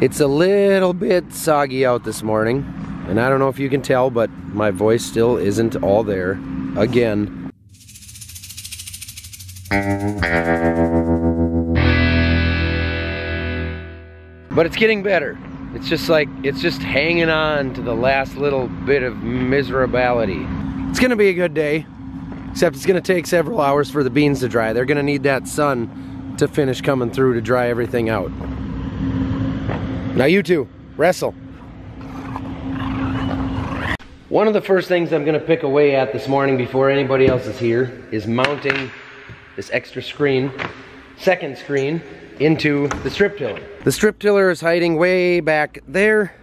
It's a little bit soggy out this morning, and I don't know if you can tell, but my voice still isn't all there again. But it's getting better. It's just like, it's just hanging on to the last little bit of miserability. It's gonna be a good day, except it's gonna take several hours for the beans to dry. They're gonna need that sun to finish coming through to dry everything out. Now you two, wrestle. One of the first things I'm gonna pick away at this morning before anybody else is here is mounting this extra screen, second screen, into the strip tiller. The strip tiller is hiding way back there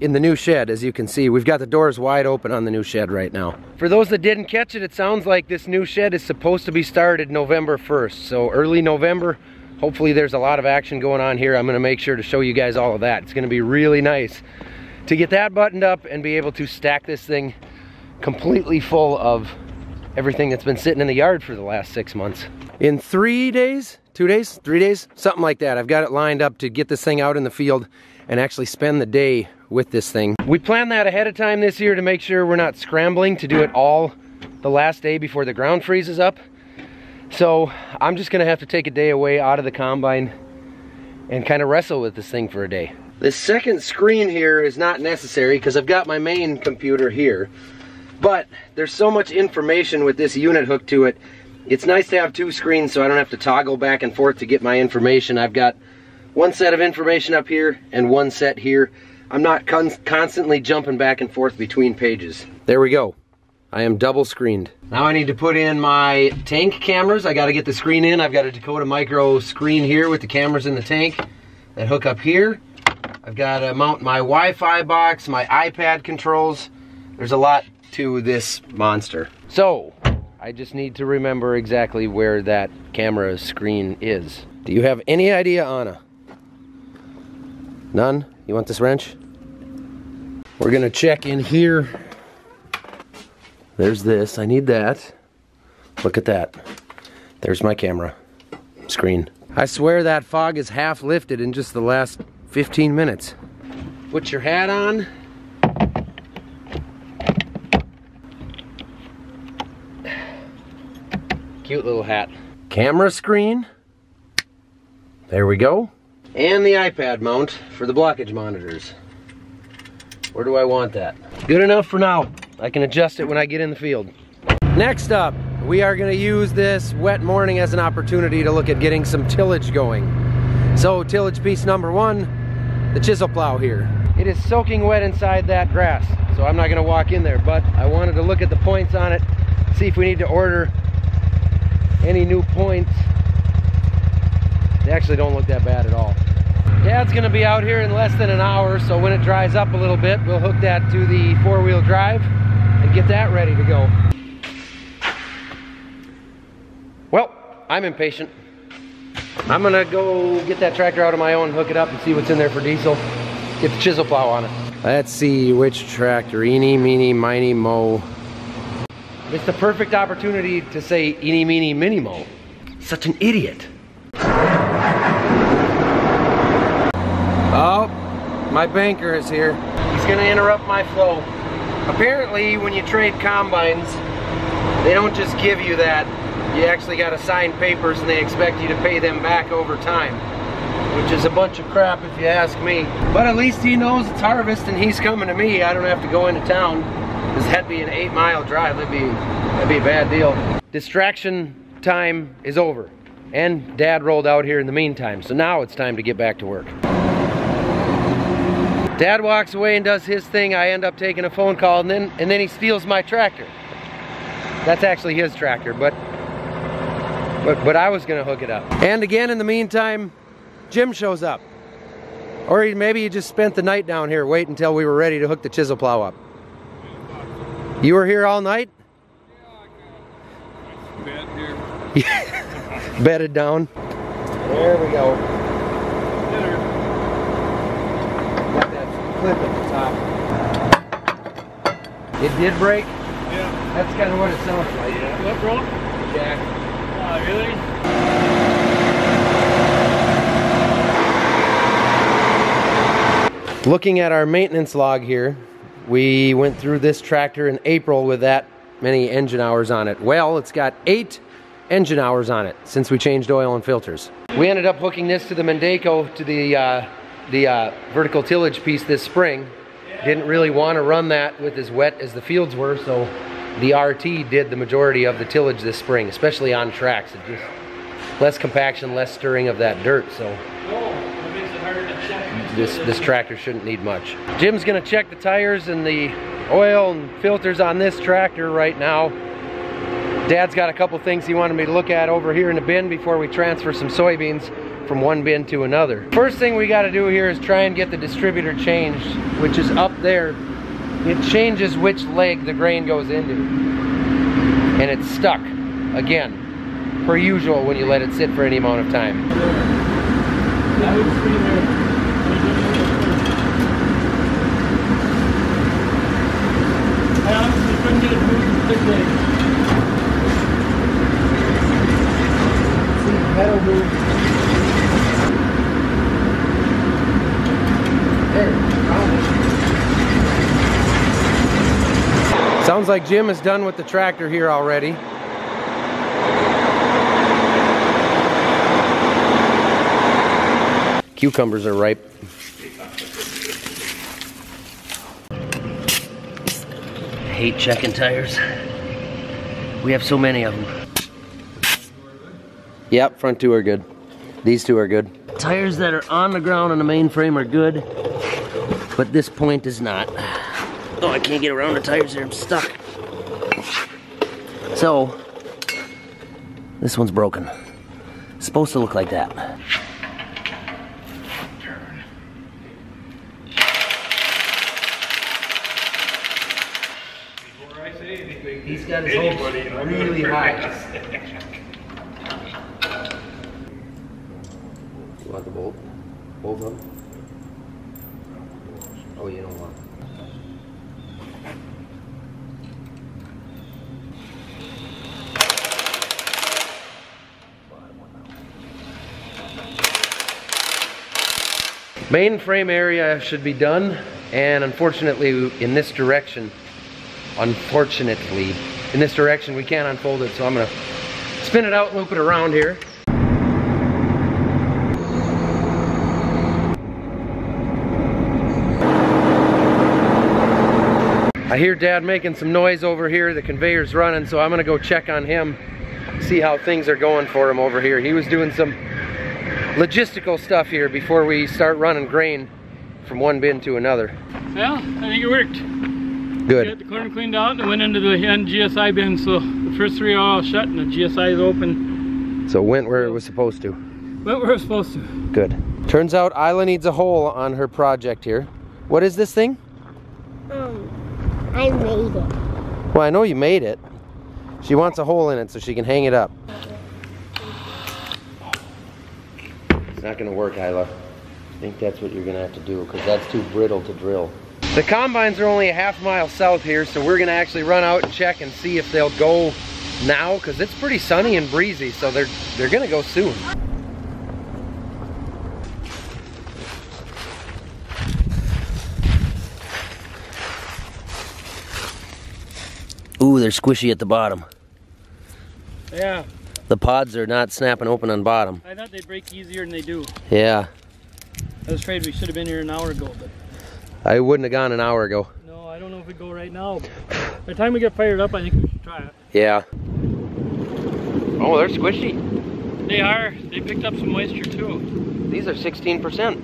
in the new shed, as you can see. We've got the doors wide open on the new shed right now. For those that didn't catch it, it sounds like this new shed is supposed to be started November 1st. So early November, hopefully there's a lot of action going on here. I'm gonna make sure to show you guys all of that. It's gonna be really nice to get that buttoned up and be able to stack this thing completely full of everything that's been sitting in the yard for the last six months. In three days, two days, three days, something like that. I've got it lined up to get this thing out in the field and actually spend the day with this thing. We planned that ahead of time this year to make sure we're not scrambling to do it all the last day before the ground freezes up. So I'm just gonna have to take a day away out of the combine and kind of wrestle with this thing for a day. This second screen here is not necessary because I've got my main computer here. But there's so much information with this unit hooked to it it's nice to have two screens so I don't have to toggle back and forth to get my information. I've got one set of information up here and one set here. I'm not con constantly jumping back and forth between pages. There we go. I am double screened. Now I need to put in my tank cameras. I gotta get the screen in. I've got a Dakota Micro screen here with the cameras in the tank that hook up here. I've got to mount my Wi-Fi box, my iPad controls. There's a lot to this monster. So, I just need to remember exactly where that camera screen is. Do you have any idea, Anna? None? You want this wrench? We're gonna check in here. There's this, I need that. Look at that. There's my camera screen. I swear that fog is half lifted in just the last 15 minutes. Put your hat on. Cute little hat. Camera screen. There we go. And the iPad mount for the blockage monitors. Where do I want that? Good enough for now. I can adjust it when I get in the field. Next up, we are gonna use this wet morning as an opportunity to look at getting some tillage going. So tillage piece number one, the chisel plow here. It is soaking wet inside that grass, so I'm not gonna walk in there, but I wanted to look at the points on it, see if we need to order any new points. They actually don't look that bad at all. Dad's gonna be out here in less than an hour, so when it dries up a little bit, we'll hook that to the four-wheel drive and get that ready to go. Well, I'm impatient. I'm gonna go get that tractor out of my own, hook it up and see what's in there for diesel. Get the chisel plow on it. Let's see which tractor, eeny, meeny, miny, mo. It's the perfect opportunity to say eeny, meeny, miny, mo. Such an idiot. Oh, my banker is here. He's gonna interrupt my flow. Apparently, when you trade combines, they don't just give you that. You actually gotta sign papers and they expect you to pay them back over time. Which is a bunch of crap if you ask me. But at least he knows it's harvest and he's coming to me. I don't have to go into town. Because that'd be an eight mile drive. That'd be, that'd be a bad deal. Distraction time is over. And dad rolled out here in the meantime. So now it's time to get back to work. Dad walks away and does his thing. I end up taking a phone call and then, and then he steals my tractor. That's actually his tractor, but, but, but I was gonna hook it up. And again, in the meantime, Jim shows up. Or he, maybe he just spent the night down here waiting until we were ready to hook the chisel plow up. You were here all night? Bed here. Bedded down. There we go. Dinner. Got that clip at the top. It did break. Yeah. That's kind of what it sounds like. Yeah. What broke? Jack. Uh, really? Looking at our maintenance log here, we went through this tractor in April with that many engine hours on it. Well, it's got eight engine hours on it since we changed oil and filters. We ended up hooking this to the Mendeco to the uh, the uh, vertical tillage piece this spring. Didn't really want to run that with as wet as the fields were, so the RT did the majority of the tillage this spring, especially on tracks. It just less compaction, less stirring of that dirt. So this this tractor shouldn't need much. Jim's gonna check the tires and the oil and filters on this tractor right now. Dad's got a couple things he wanted me to look at over here in the bin before we transfer some soybeans from one bin to another. First thing we gotta do here is try and get the distributor changed, which is up there. It changes which leg the grain goes into. And it's stuck, again, per usual when you let it sit for any amount of time. Would screen there. I honestly couldn't get it moved in six days. Pedal move. Sounds like Jim is done with the tractor here already. Cucumbers are ripe. Hate checking tires. We have so many of them. Yep, front two are good. These two are good. Tires that are on the ground on the main frame are good, but this point is not. Oh, I can't get around the tires here, I'm stuck. So, this one's broken. It's supposed to look like that. He's got his hopes really high. You want the bolt? Both of them? Oh, you don't want. Mainframe area should be done, and unfortunately, in this direction, unfortunately, in this direction, we can't unfold it, so I'm gonna spin it out loop it around here. I hear dad making some noise over here. The conveyor's running, so I'm gonna go check on him, see how things are going for him over here. He was doing some logistical stuff here before we start running grain from one bin to another. Well, I think it worked. Good. Got Good. the corn cleaned out and went into the end GSI bin, so the first three are all shut and the GSI is open. So it went where it was supposed to. Went where it was supposed to. Good. Turns out Isla needs a hole on her project here. What is this thing? Um, I made it. Well, I know you made it. She wants a hole in it so she can hang it up. It's not gonna work, Isla. I think that's what you're gonna have to do because that's too brittle to drill. The combines are only a half mile south here, so we're gonna actually run out and check and see if they'll go now because it's pretty sunny and breezy, so they're they're gonna go soon. Ooh, they're squishy at the bottom. Yeah, The pods are not snapping open on bottom. I thought they'd break easier than they do. Yeah, I was afraid we should have been here an hour ago, but I wouldn't have gone an hour ago. no, I don't know if we go right now. By the time we get fired up, I think we should try it. Yeah. Oh, they're squishy. They are. They picked up some moisture too. These are 16%.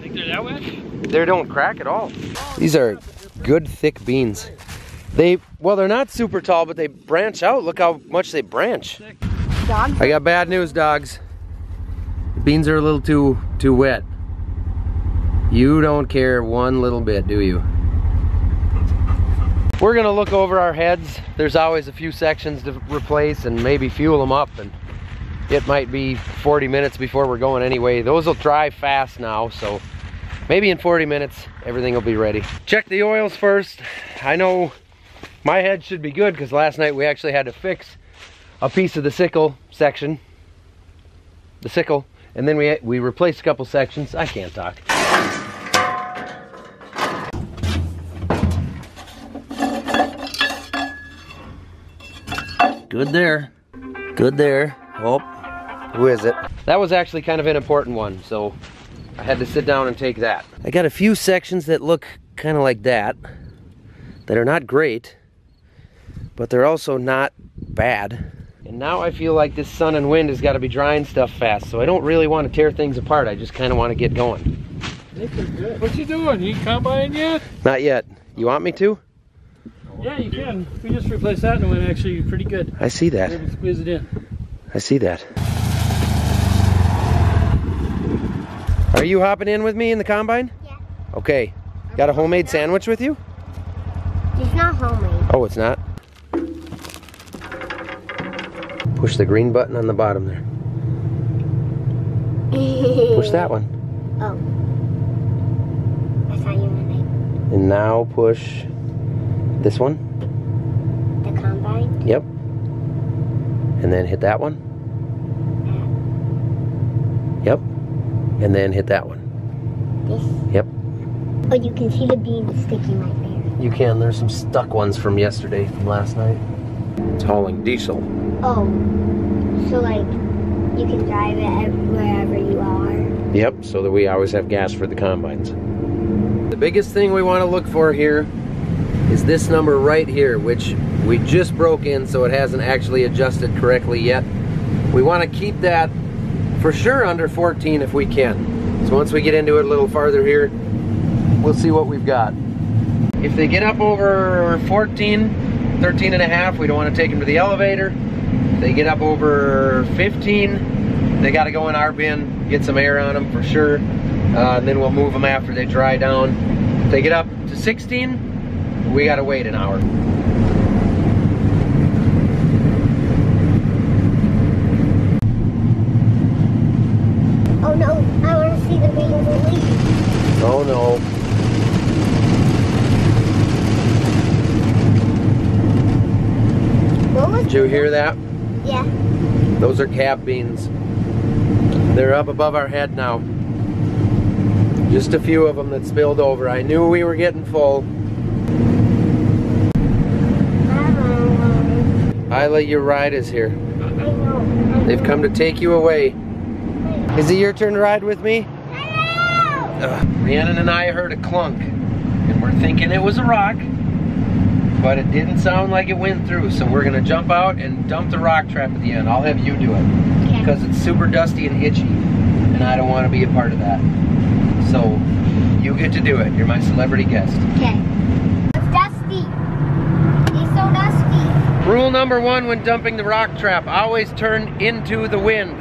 Think they're that wet? They don't crack at all. These are good thick beans. They, well, they're not super tall, but they branch out. Look how much they branch. Dog. I got bad news, dogs. The beans are a little too, too wet. You don't care one little bit, do you? We're gonna look over our heads. There's always a few sections to replace and maybe fuel them up and it might be 40 minutes before we're going anyway. Those will dry fast now, so maybe in 40 minutes everything will be ready. Check the oils first. I know my head should be good because last night we actually had to fix a piece of the sickle section, the sickle, and then we, we replaced a couple sections. I can't talk. Good there. Good there. Oh, who is it? That was actually kind of an important one, so I had to sit down and take that. I got a few sections that look kind of like that, that are not great, but they're also not bad. And now I feel like this sun and wind has got to be drying stuff fast, so I don't really want to tear things apart. I just kind of want to get going. What you doing? You combine yet? Not yet. You want me to? Yeah, you can. We just replaced that and it went actually pretty good. I see that. Maybe squeeze it in. I see that. Are you hopping in with me in the combine? Yeah. Okay. Got a homemade sandwich with you? It's not homemade. Oh, it's not? Push the green button on the bottom there. Push that one. Oh. I thought you meant And now push this one. the combine. Yep. And then hit that one. Yep. And then hit that one. This. Yep. Oh, you can see the beans sticking right there. You can. There's some stuck ones from yesterday, from last night. It's hauling diesel. Oh. So like, you can drive it wherever you are. Yep, so that we always have gas for the combines. The biggest thing we want to look for here is this number right here, which we just broke in, so it hasn't actually adjusted correctly yet. We want to keep that for sure under 14 if we can. So once we get into it a little farther here, we'll see what we've got. If they get up over 14, 13 and a half, we don't want to take them to the elevator. They get up over 15, they got to go in our bin, get some air on them for sure, uh, and then we'll move them after they dry down. If they get up to 16, we got to wait an hour. Oh no, I want to see the beans and leaves. Oh no. What was? Did you hear that? Yeah. Those are cab beans. They're up above our head now. Just a few of them that spilled over. I knew we were getting full. Isla, your ride is here. They've come to take you away. Is it your turn to ride with me? Ugh. Rhiannon and I heard a clunk, and we're thinking it was a rock, but it didn't sound like it went through. So we're gonna jump out and dump the rock trap at the end. I'll have you do it Okay. because it's super dusty and itchy, and I don't want to be a part of that. So you get to do it. You're my celebrity guest. Okay. It's dusty. It's so dusty. Rule number one when dumping the rock trap: always turn into the wind.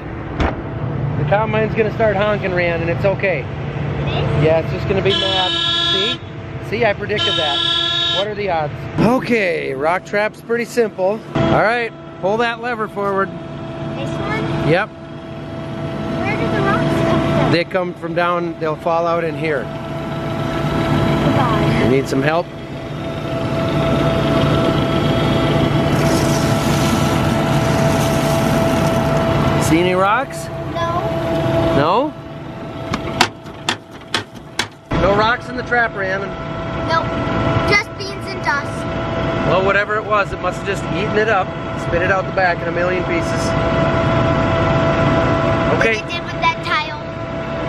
The combine's gonna start honking, Rhiannon, and it's okay. It is? Yeah, it's just gonna be mad. See? See, I predicted that. What are the odds? Okay, rock trap's pretty simple. All right, pull that lever forward. This one? Yep, Where did the rocks come from? they come from down, they'll fall out in here. God. You need some help? See any rocks? No. No? No rocks in the trap, Rhiannon. No. Just beans and dust. Well, whatever it was, it must have just eaten it up, spit it out the back in a million pieces. Like Okay, it did with that tile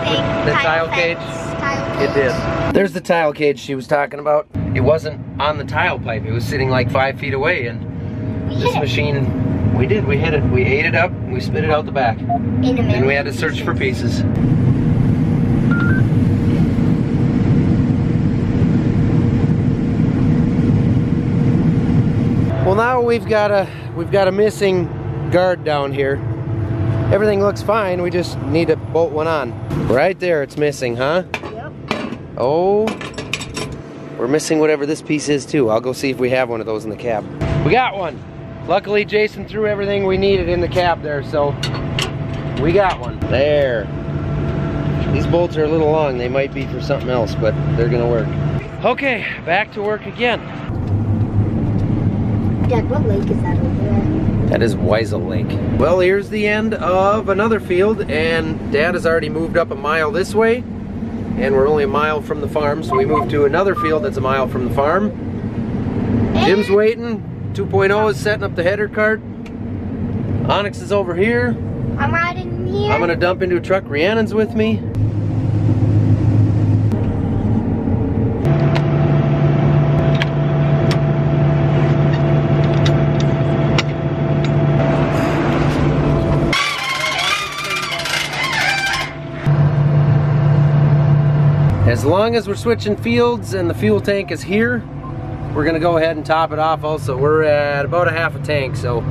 thing. The tile cage? fence, Tile it did. There's the tile cage she was talking about. It wasn't on the tile pipe, it was sitting like five feet away, and We this hit it machine, we did, we hit it. We ate it up, we spit it out the back. in a million And we had to search for pieces. Now we've got a we've got a missing guard down here. Everything looks fine, we just need to bolt one on. Right there it's missing, huh? Yep. Oh, we're missing whatever this piece is too. I'll go see if we have one of those in the cab. We got one. Luckily, Jason threw everything we needed in the cab there, so we got one. There. These bolts are a little long. They might be for something else, but they're gonna work. Okay, back to work again. Dad, what lake is that over there? That is Weisel Lake. Well, here's the end of another field, and Dad has already moved up a mile this way, and we're only a mile from the farm, so we moved to another field that's a mile from the farm. Jim's waiting. 2.0 is setting up the header cart. Onyx is over here. I'm riding here. I'm gonna dump into a truck. Rhiannon's with me. As long as we're switching fields and the fuel tank is here, we're gonna go ahead and top it off also. We're at about a half a tank, so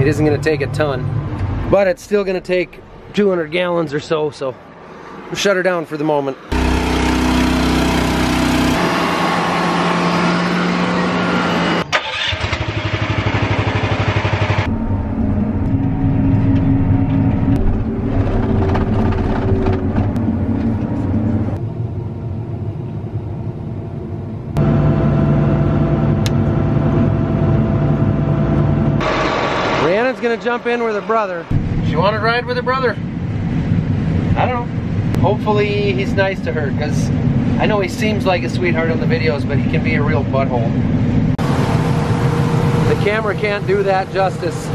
it isn't gonna take a ton. But it's still gonna take 200 gallons or so, so we'll shut her down for the moment. Gonna jump in with her brother. She wanted to ride with her brother. I don't know. Hopefully he's nice to her, because I know he seems like a sweetheart on the videos, but he can be a real butthole. The camera can't do that justice.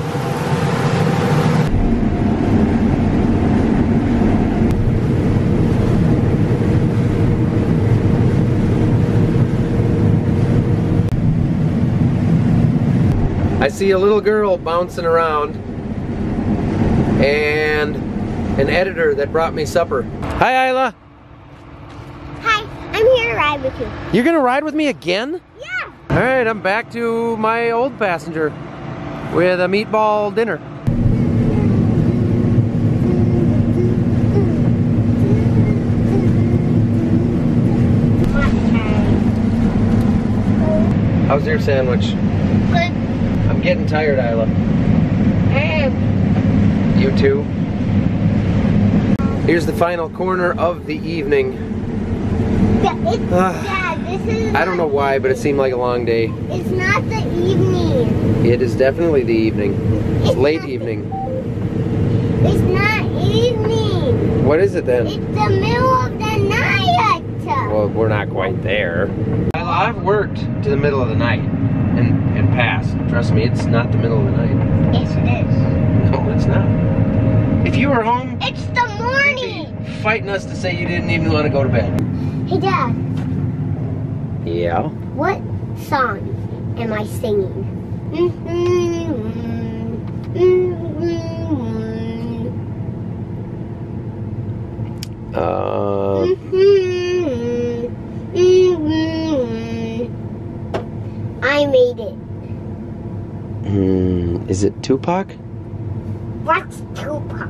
See a little girl bouncing around and an editor that brought me supper. Hi, Isla. Hi, I'm here to ride with you. You're gonna ride with me again? Yeah. All right, I'm back to my old passenger with a meatball dinner. How's your sandwich? Good. I'm getting tired, Isla. Um, You too? Here's the final corner of the evening. yeah, it's, yeah, this is. I don't know why, but it seemed like a long day. It's not the evening. It is definitely the evening. It's late evening. It's not evening. What is it then? It's the middle of the night. Well, we're not quite there. I've worked to the middle of the night and, and past. Trust me, it's not the middle of the night. Yes, it is. No, it's not. If you were home, It's the morning. fighting us to say you didn't even want to go to bed. Hey, Dad. Yeah. What song am I singing? Uh, I made it. Hmm, is it Tupac? What's Tupac?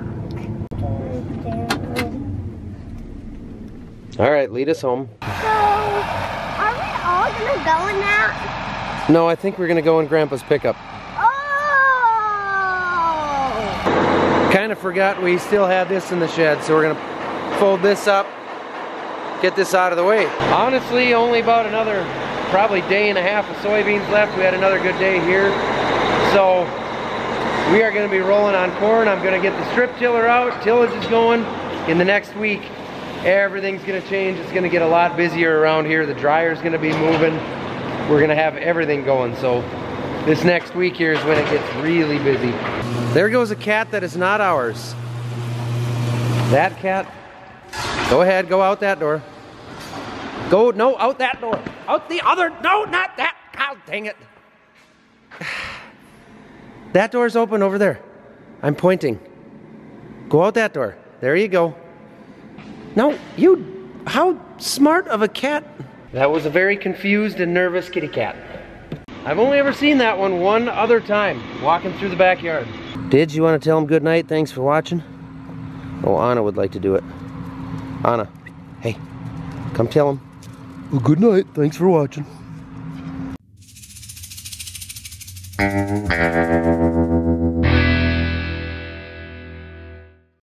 All right, lead us home. So, are we all gonna go in that? No, I think we're gonna go in Grandpa's pickup. Oh! Kind of forgot we still had this in the shed, so we're gonna fold this up, get this out of the way. Honestly, only about another probably day and a half of soybeans left. We had another good day here. So we are gonna be rolling on corn. I'm gonna get the strip tiller out. Tillage is going in the next week. Everything's gonna change. It's gonna get a lot busier around here. The dryer's gonna be moving. We're gonna have everything going. So this next week here is when it gets really busy. There goes a cat that is not ours. That cat. Go ahead, go out that door. Go, no, out that door. Out the other, no, not that. God dang it. That door's open over there. I'm pointing. Go out that door. There you go. No, you, how smart of a cat. That was a very confused and nervous kitty cat. I've only ever seen that one one other time, walking through the backyard. Did you want to tell him good night? Thanks for watching. Oh, Anna would like to do it. Anna, hey, come tell him. Well, good night. Thanks for watching. Thank you.